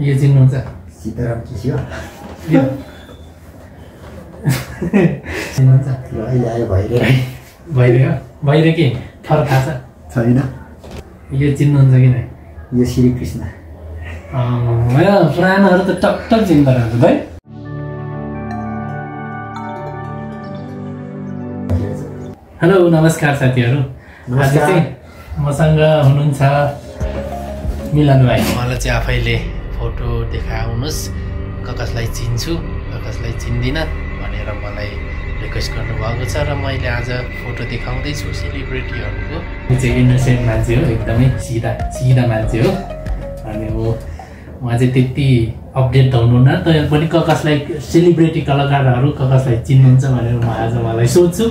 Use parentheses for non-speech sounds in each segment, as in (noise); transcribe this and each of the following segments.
यो चिन्नुहुन्छ सीताराम केसी हो यो चिन्नुहुन्छ ल अहिले आयो भैरे भइरह्यो भइरह्यो के फरक थाहा छ छैन यो चिन्नुहुन्छ कि नै यो श्रीकृष्ण होइन पुरानोहरू त टक टक चिन्दा रहन्छ है हेलो नमस्कार साथीहरू आज। चाहिँ मसँग हुनुहुन्छ मिलन भाइ मलाई चाहिँ आफैले फोटो देखाउनुहोस् क कसलाई चिन्छु क कसलाई चिन्दिनँ भनेर मलाई रिक्वेस्ट गर्नुभएको छ र मैले आज फोटो देखाउँदैछु सेलिब्रेटीहरूको। चाहिँ इनोसेन्ट मान्छे हो एकदमै सिधा सिधा मान्छे हो। अनि हो उहाँ चाहिँ त्यति अपडेट त हुनुहुन्न तर पनि क कसलाई सेलिब्रेटी कलाकारहरू क कसलाई चिन्नुहुन्छ भनेर म आज उहाँलाई सोध्छु।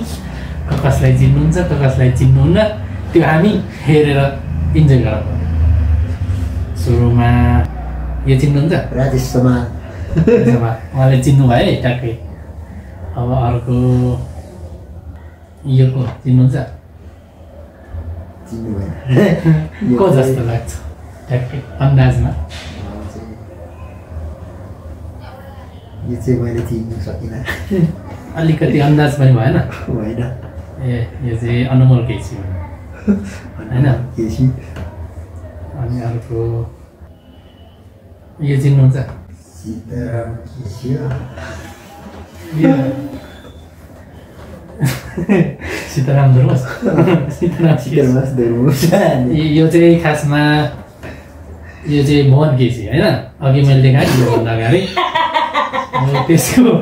क कसलाई चिन्नुहुन्छ क कसलाई चिन्नुहुन्न त्यो हामी हेरेर इन्जोय गरौँ। सुरुमा यो चिन्नुहुन्छ? राजेश त्यसोमा उहाँले चिन्नु भयो है ट्याक्कै। अब अर्को यो को चिन्नुहुन्छ? (laughs) को जस्तो लाग्छ? ट्याक्कै अन्दाजमा। यो चाहिँ मैले चिन्नु सकिनँ। अलिकति अन्दाज पनि भएन। होइन ए यो चाहिँ अनमोल केसी (laughs) होइन? केसी। अनि अर्को यो चिन्नुहुन्छ। सीताराम सीताराम धुर्मस। सीताराम। सीताराम धर्मुस। यो चाहिँ खासमा यो चाहिँ मोहन केसी होइन? अघि मैले देखाएँ योभन्दा अगाडि। त्यसको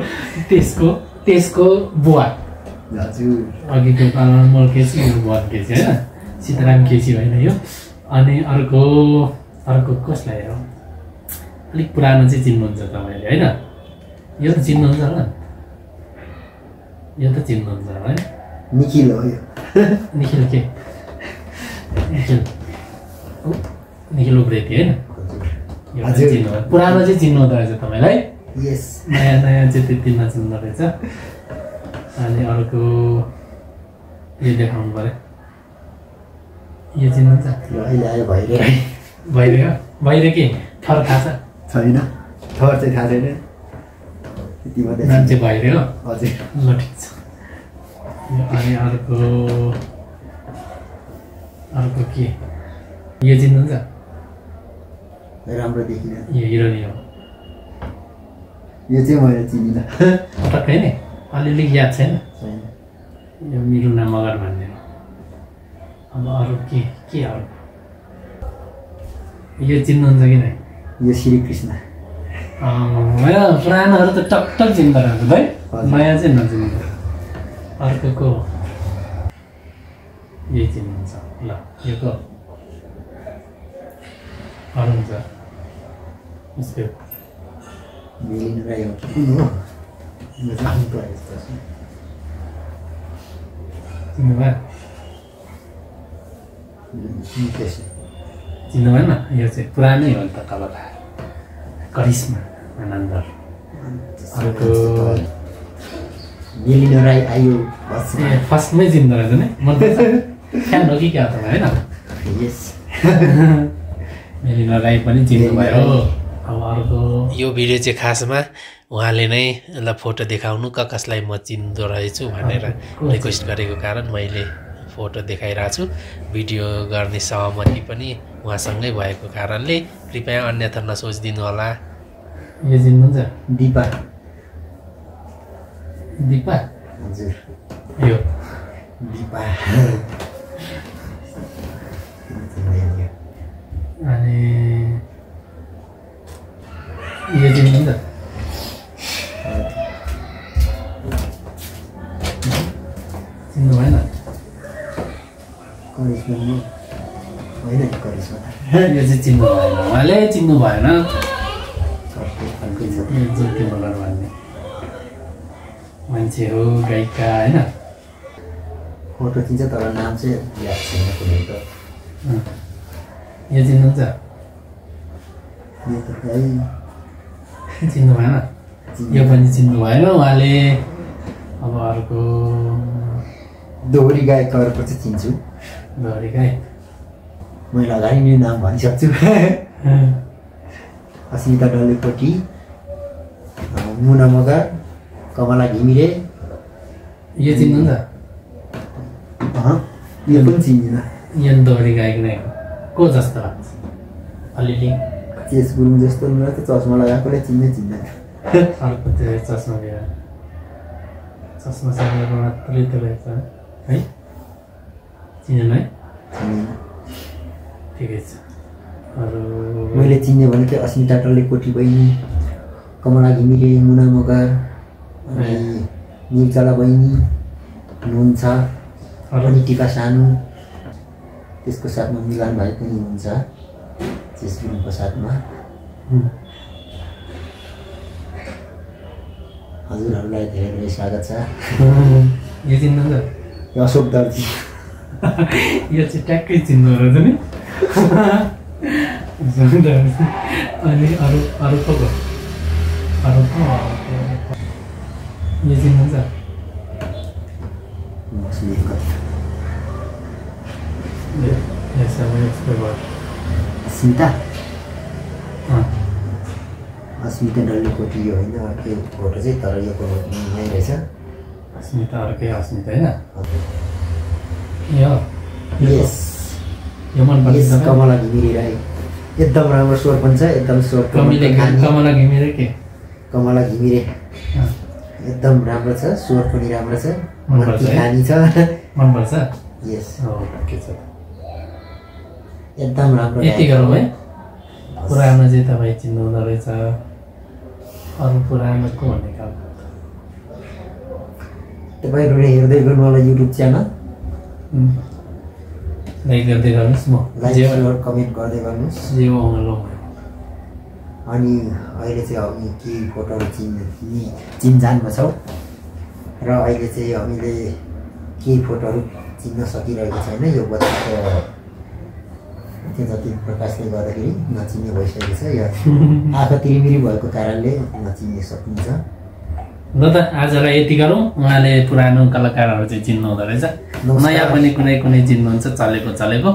त्यसको त्यसको बुवा। अघिको अनमोल केसी मोहन केसी होइन? सीताराम केसी होइन यो। अनि अर्को अर्को कसलाई हो अलिक पुरानो चाहिँ चिन्नुहुन्छ तपाईँले होइन? यो त चिन्नुहुन्छ होला। यो त चिन्नुहुन्छ होला है निखिल हो यो। (laughs) निखिल के? निखिल। निखिल उप्रेती होइन? चिन्नु। पुरानो चाहिँ चिन्नु हुँदो रहेछ तपाईँलाई यस नयाँ नयाँ चाहिँ त्यति नचिन्दो रहेछ। अनि अर्को यो देखाउनु पऱ्यो। यो चिन्नुहुन्छ? भइरह्यो भइरह्यो के? थर थाहा छ छैन। थर चाहिँ थाहा छैन। त्यति मात्रै मान्छे भइरह्यो हजुर। ल ठिक छ। यो अनि अर्को अर्को के? यो चिन्नुहुन्छ? राम्रो देखिनँ। यो हिरोनी हो। यो चाहिँ मैले चिनिनँ। पटक्कै नै? अलिअलि याद छैन? छैन। यो मिरुना मगर भन्ने हो। अब अरू के? के अरू? यो चिन्नुहुन्छ कि नै? यो श्रीकृष्ण होइन पुरानोहरू त टक टक चिन्दा रहन्छ है। नयाँ चाहिँ नचिन्नु अर्को यही चिन्नुहुन्छ ल यो को। अरू हुन्छ उसको। मिलिन राई हो कि कुन हो? म चाहिँ अन्त यस्तो छु। चिन्नु भएन यो चाहिँ पुरानै हो नि त कलाकार करिश्मा आनन्द अर्को मिलिन राई आयो ए फर्स्टमै चिन्दो रहेछ नि मन पर्छ ख्याल हो कि क्या त होइन यस मेलिना राई पनि चिन्नुभयो अब अर्को यो भिडियो चाहिँ खासमा उहाँले नै ल फोटो देखाउनु क कसलाई म चिन्दो रहेछु भनेर रिक्वेस्ट गरेको कारण मैले फोटो देखाइरहेको छु। भिडियो गर्ने सहमति पनि उहाँसँगै भएको कारणले कृपया अन्यथा नसोचिदिनु होला। दिपा। दिपा? हजुर। यो। दिपा। अनि यो करिश्मा होइन करिश्मा यो चाहिँ चिन्नु भएन उहाँले चिन्नु भएन ज्योति मगर भन्ने मान्छे हो गायिका होइन फोटो चिन्छ तर नाम चाहिँ याद छैन कुनै त। यो चिन्नुहुन्छ चिन्नु भएन यो पनि चिन्नु भएन उहाँले अब अर्को दोहोरी गायकहरूको चाहिँ चिन्छु गरी गाई मैले अगाडि नै नाम भनिसक्छु अस्मिता डल्लेपट्टि मुना मगर कमला घिमिरे यो चिन्नु नि अँ, यो पनि चिन्दिनँ त यो दोहोरी गायक नै को जस्तो लाग्छ अलिअलि चेस गुरुङ जस्तो त चस्मा लगाएकोले चिन्नै चिन्दैन अर्को त्यो चस्मा लिएर चस्मा चलाएको मात्रै रहेछ है चिनेन है। ठिकै छ। अरू मैले चिन्ने भनेको अस्मिता डल्लेकोटी बहिनी कमला घिमिरे मुना मगर अनि बहिनी नुन छ अरू? अनि टिका सानो। त्यसको साथमा मिलान भाइ पनि हुन्छ चेस गुरुङको साथमा। हजुरहरूलाई धेरै धेरै स्वागत छ। यो अशोक दर्जी। (laughs) यो चाहिँ ट्याक्कै चिन्नु रहेछ नि। (laughs) अनि अरू अरू को अरू को यो चिन्नुहुन्छ। अस्मिता? अस्मिता डल्लेकोटी यो होइन अर्कै फोटो चाहिँ तर यो फोटो नै रहेछ। अस्मिता अर्कै अस्मिता होइन। कमला घिमिरे राई एकदम राम्रो स्वर पनि छ एकदम स्वर कमिले घिमिरे के कमला घिमिरे एकदम राम्रो छ स्वर पनि राम्रो छ? खानी छ मनपर्छ यस एकदम राम्रो यति। गरौँ है पुरानो चाहिँ तपाईँ चिन्नु हुँदो रहेछ अरू पुरानो को भन्ने काम तपाईँहरूले हेर्दै गर्नु होला युट्युब च्यानल लाइक गर्दै गर्नुहोस् म। लाइक कमेन्ट गर्दै गर्नुहोस्। जे आउनु अनि अहिले चाहिँ हामी केही फोटोहरू चिन् चिनी- चिनजानमा छौँ? र अहिले चाहिँ हामीले केही फोटोहरू चिन्न सकिरहेको छैन यो बच्चाको त्यो जति प्रकाशले गर्दाखेरि नचिन्ने भइसकेको छ। यो (laughs) आँखा तिरिमिरी भएको कारणले नचिन्ने सकिन्छ। ल त आजलाई यति गरौँ। उहाँले पुरानो कलाकारहरू चाहिँ चिन्नु हुँदो रहेछ। नयाँ पनि कुनै कुनै चिन्नुहुन्छ चलेको चलेको।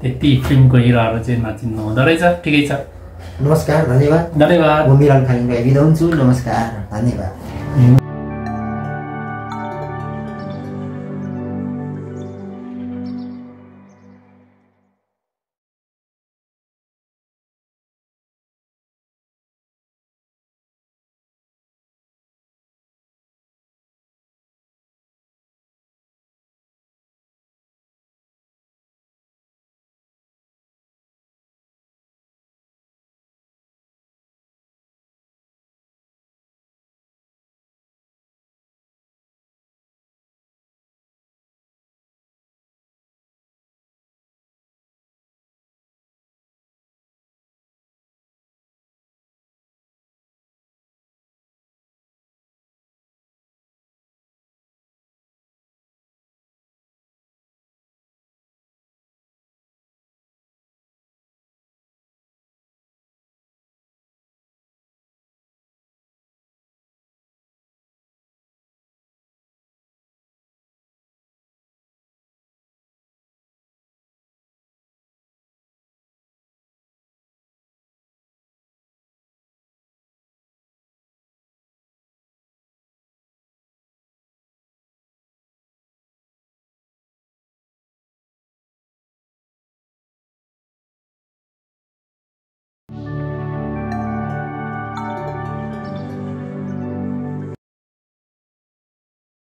त्यति फिल्मको हिरोहरू चाहिँ नचिन्नु हुँदो रहेछ। ठिकै छ। नमस्कार धन्यवाद। धन्यवाद। म मिलन राई बिदा हुन्छु। नमस्कार धन्यवाद।